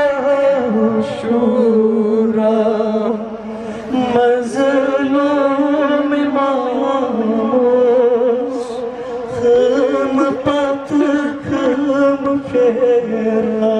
eu choro, mas não me mamos. Rama, pata, cama, pera.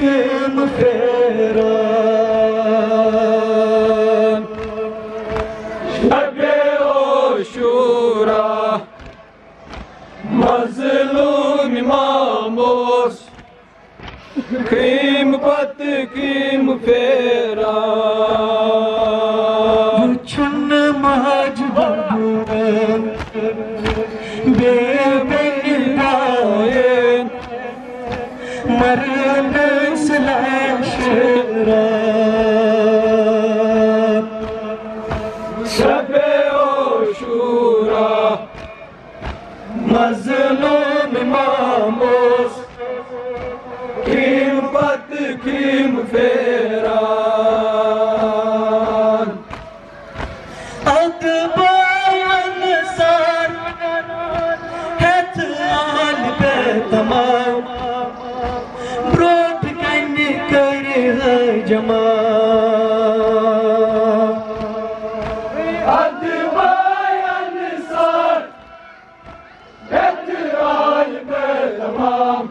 hakkım teran Şebe o şura Mazlum imamos cemal Adıma yanı sar Betti albe tamam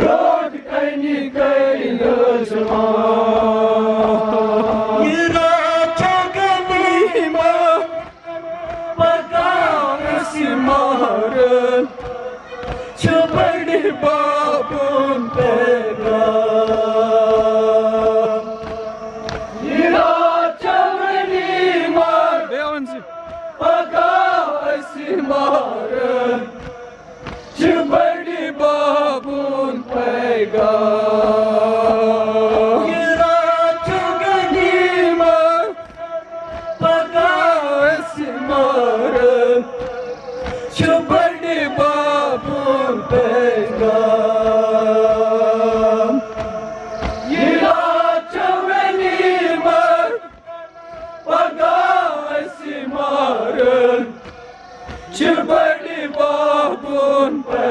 Rod kayni kaynı cemal Yıra Bakan esimarın Çıbardı babın pe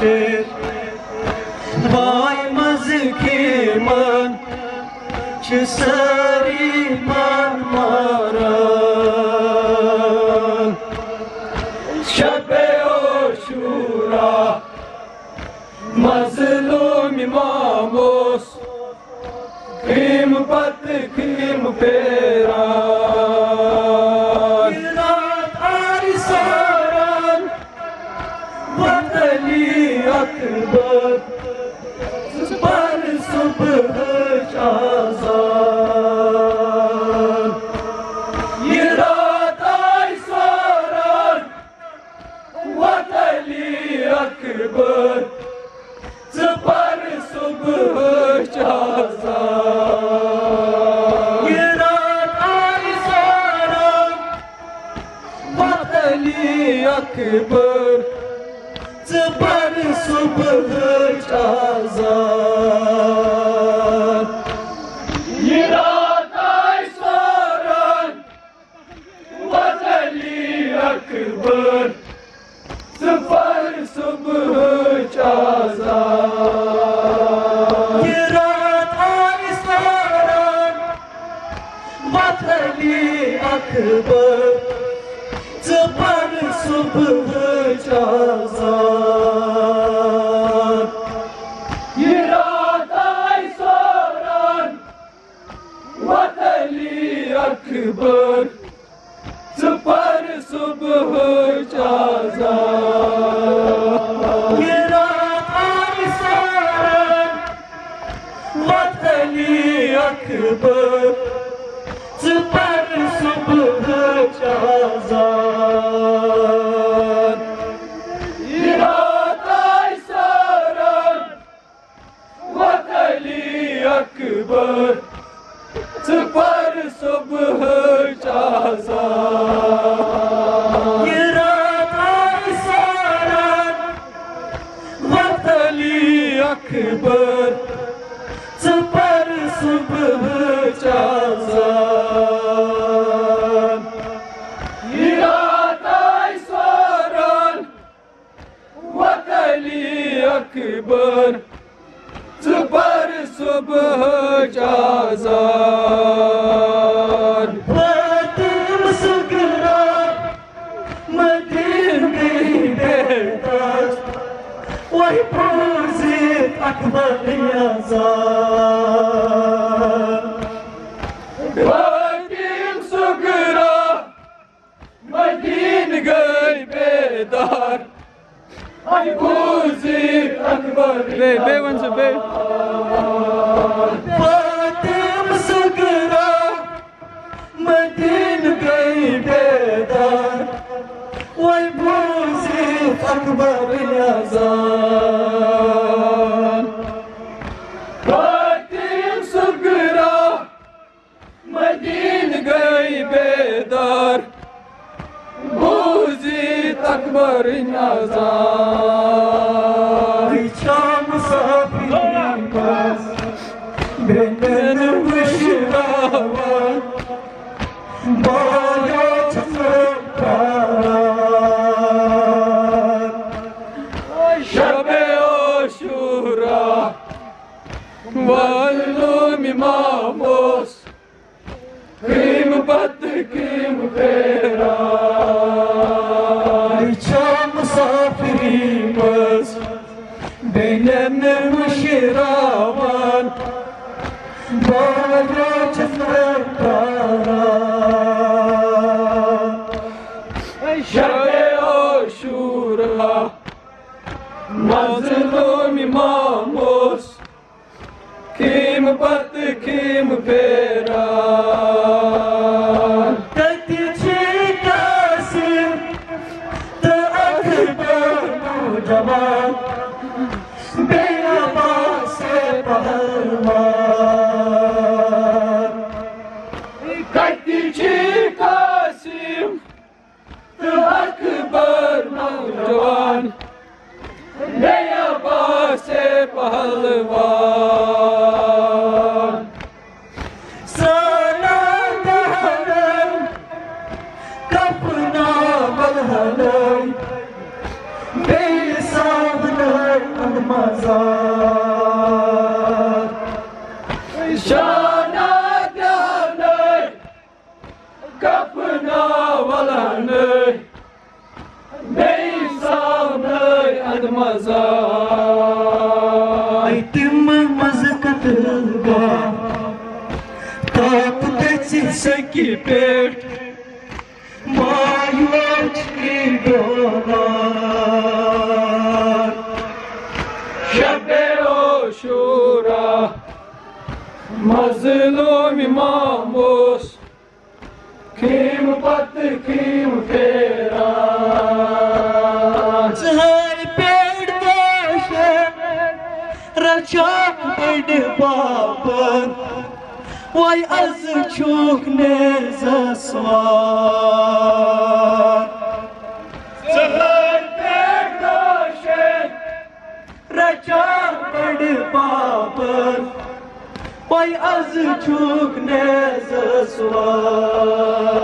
çir Vay mazikiman Çı sariman mara Şepe oşura Mazlum imamos Kim pat kim peran akbar Bar subh azan Yırat arisaran Tıpar subhı çazan Yiratay soran Vatali akbar. Tıpar subhı çazan Yiratay soran Vatali akbar أكبر يا زار واقيم سكرة مدين قلبي دار عيبوزي أكبر يا زار أكبر الأذان فاتم صقرة مدين قيبي دار بوزي تكبر الأذان شام صافي Valum imamos Kim battı kim feray Çam misafirimiz Benim müşiravan. Bana çizmek karar Şabe aşura Mazlum imamos kim pera balhanım Bey savnım almazar Şana dahanım Kapına balhanım Bey savnım almazar Aytım mazıkatılga Tapteci sekipert Mayuç দোবার শবে শুরা মজলুম মামুস কিম পত কিম ফেরা হর পেট দেশ রচা পেট Baban Why as a choke nes a swag papır Bay azı kük neze sular.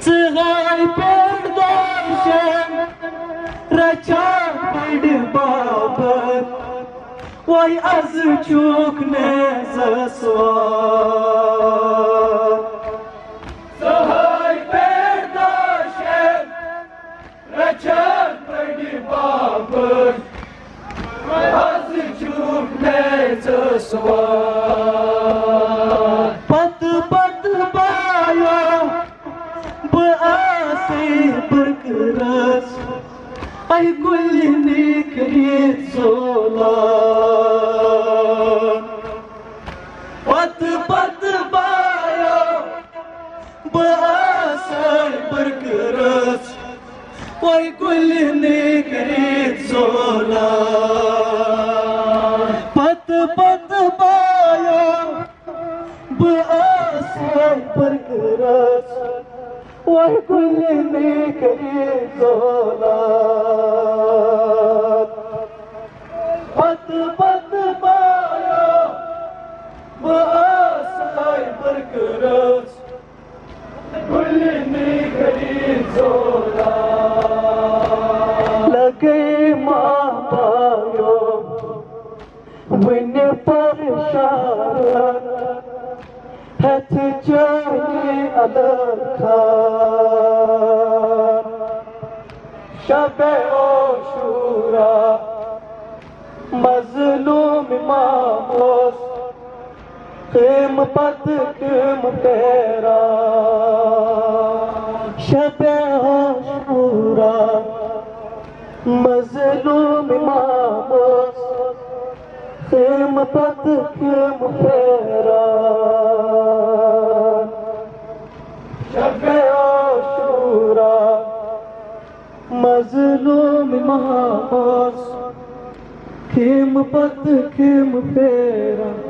Sığay perdarşen Raçar baydı papır Vay azı kük neze sular. أي كل نكريت زولان بط بط بايا بآسي بركرس وي كل نكريت زولان بط بط بايا بآسي بركرس وكل ذكري زولات شب او شورا مظلوم ماموس قیم پت قیم تیرا شب او شورا مظلوم ماموس قیم پت قیم تیرا شب सूरा مظلوم महो किम پت किम फेरा।